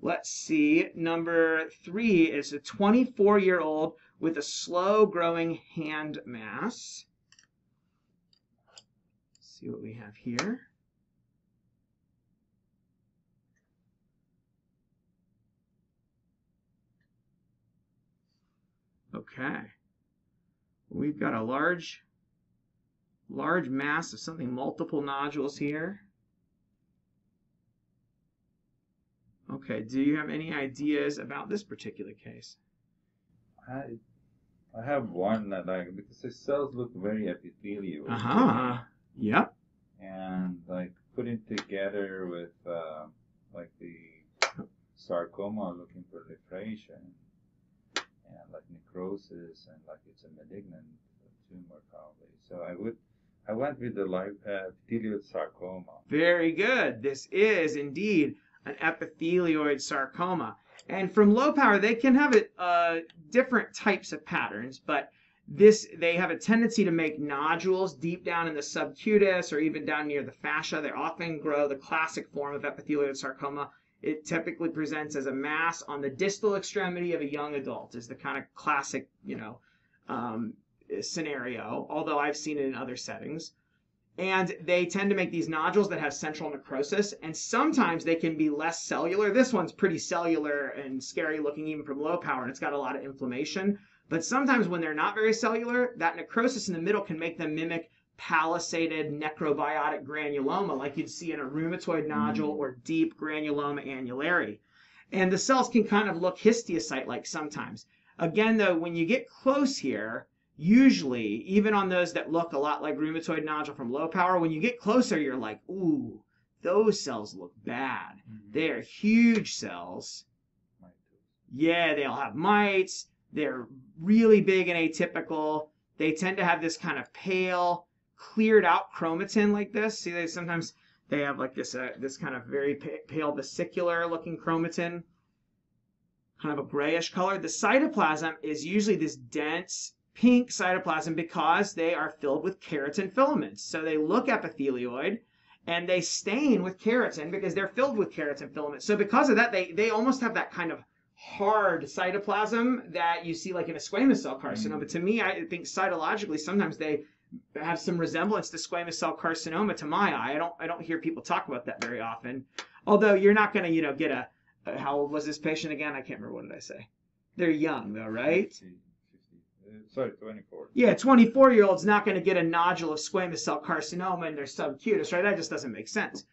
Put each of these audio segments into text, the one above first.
let's see, number three is a 24 year old with a slow growing hand mass. Let's see what we have here. Okay. We've got a large, large mass of something, multiple nodules here. Okay, do you have any ideas about this particular case? I I have one that like because the cells look very epithelial. Uh huh. Yep. And like putting together with uh, like the sarcoma looking for proliferation and like necrosis and like it's a malignant tumor probably. So I would I went with the like uh, epithelial sarcoma. Very good. This is indeed an epithelioid sarcoma. And from low power, they can have uh, different types of patterns, but this they have a tendency to make nodules deep down in the subcutis or even down near the fascia. They often grow the classic form of epithelioid sarcoma. It typically presents as a mass on the distal extremity of a young adult, is the kind of classic, you know, um, scenario. Although I've seen it in other settings and they tend to make these nodules that have central necrosis and sometimes they can be less cellular. This one's pretty cellular and scary looking even from low power and it's got a lot of inflammation. But sometimes when they're not very cellular that necrosis in the middle can make them mimic palisaded necrobiotic granuloma like you'd see in a rheumatoid nodule mm. or deep granuloma annulare. And the cells can kind of look histiocyte like sometimes. Again though when you get close here usually, even on those that look a lot like rheumatoid nodule from low power, when you get closer, you're like, ooh, those cells look bad. Mhm. They are huge cells. Yeah, they'll have mites. They're really big and atypical. They tend to have this kind of pale, cleared out chromatin like this. See, they sometimes they have like this uh, this kind of very pale vesicular looking chromatin, kind of a grayish color. The cytoplasm is usually this dense pink cytoplasm because they are filled with keratin filaments. So they look epithelioid and they stain with keratin because they're filled with keratin filaments. So because of that, they, they almost have that kind of hard cytoplasm that you see like in a squamous cell carcinoma. But to me, I think cytologically, sometimes they have some resemblance to squamous cell carcinoma to my eye. I don't I don't hear people talk about that very often. Although you're not going to, you know, get a, a how old was this patient again? I can't remember what did I say. They're young though, right? 50, 50, uh, sorry, 24. Yeah, 24 year old's not going to get a nodule of squamous cell carcinoma in their subcutis, right? That just doesn't make sense.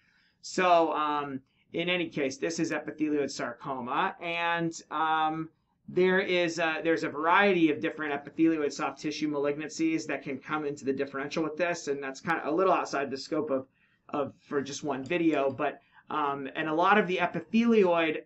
So, um, in any case, this is epithelioid sarcoma, and um, there is a, there's a variety of different epithelioid soft tissue malignancies that can come into the differential with this, and that's kind of a little outside the scope of, of for just one video, but um, and a lot of the epithelioid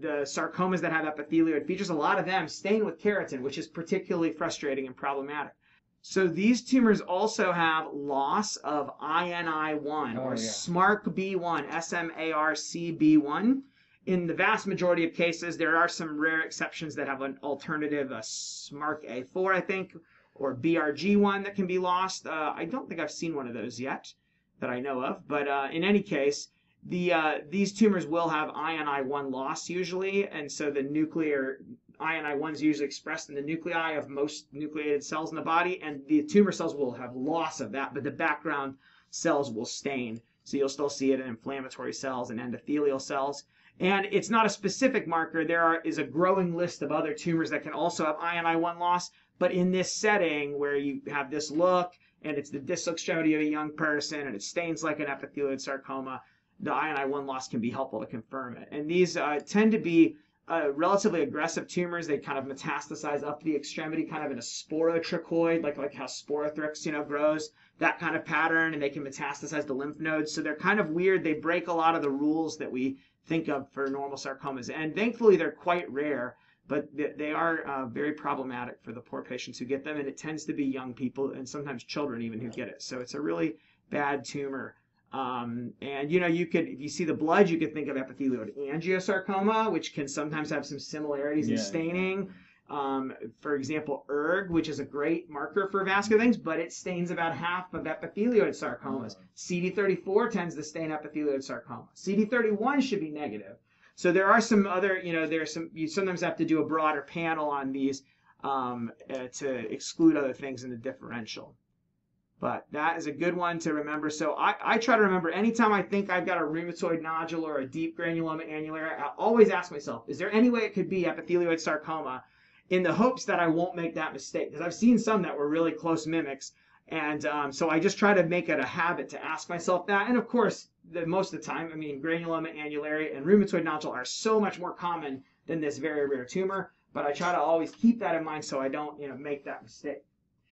the sarcomas that have epithelioid features, a lot of them stain with keratin, which is particularly frustrating and problematic. So these tumors also have loss of INI1 Oh, or yeah. SMARC-B1, S-M-A-R-C-B1. In the vast majority of cases, there are some rare exceptions that have an alternative, a SMARC-A4, I think, or BRG1 that can be lost. Uh, I don't think I've seen one of those yet that I know of, but uh, in any case, the uh, these tumors will have INI1 loss usually, and so the nuclear INI1 is usually expressed in the nuclei of most nucleated cells in the body, and the tumor cells will have loss of that, but the background cells will stain. So you'll still see it in inflammatory cells and endothelial cells. And it's not a specific marker. There are, is a growing list of other tumors that can also have INI1 loss. But in this setting where you have this look and it's the distal extremity of a young person and it stains like an epithelioid sarcoma, the INI1 loss can be helpful to confirm it. And these uh, tend to be uh, relatively aggressive tumors. They kind of metastasize up the extremity, kind of in a sporotrichoid, like like how sporothrix, you know, grows. That kind of pattern, and they can metastasize the lymph nodes. So they're kind of weird. They break a lot of the rules that we think of for normal sarcomas, and thankfully they're quite rare. But th- they are uh, very problematic for the poor patients who get them, and it tends to be young people and sometimes children even who get it. So it's a really bad tumor. Um, and you know, you could, if you see the blood, you could think of epithelioid angiosarcoma, which can sometimes have some similarities in staining. Um, for example, ERG, which is a great marker for vascular things, but it stains about half of epithelioid sarcomas. Oh. CD34 tends to stain epithelioid sarcoma. CD31 should be negative. So there are some other, you know, there's some you sometimes have to do a broader panel on these um, uh, to exclude other things in the differential. But that is a good one to remember. So I, I try to remember anytime I think I've got a rheumatoid nodule or a deep granuloma annulare, I always ask myself, is there any way it could be epithelioid sarcoma in the hopes that I won't make that mistake? Because I've seen some that were really close mimics. And um, so I just try to make it a habit to ask myself that. And of course, the, most of the time, I mean, granuloma annulare and rheumatoid nodule are so much more common than this very rare tumor. But I try to always keep that in mind so I don't, you know, make that mistake.